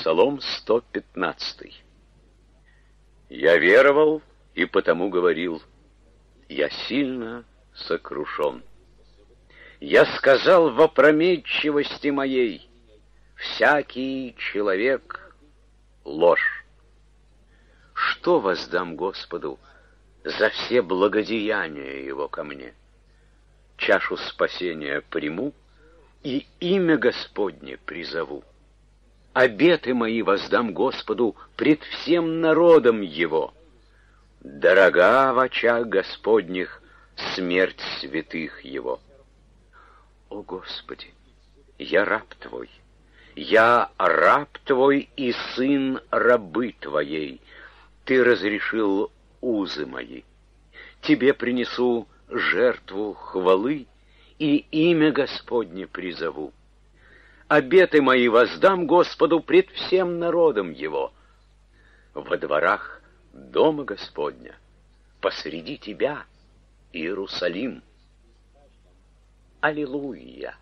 Псалом 115. Я веровал и потому говорил, я сильно сокрушен. Я сказал в опрометчивости моей, всякий человек — ложь. Что воздам Господу за все благодеяния Его ко мне? Чашу спасения приму и имя Господне призову. Обеты мои воздам Господу пред всем народом Его. Дорога в очах Господних смерть святых Его. О Господи, я раб Твой, я раб Твой и сын рабы Твоей. Ты разрешил узы мои. Тебе принесу жертву хвалы и имя Господне призову обеты мои воздам Господу пред всем народом его. Во дворах дома Господня, посреди тебя, Иерусалим. Аллилуйя!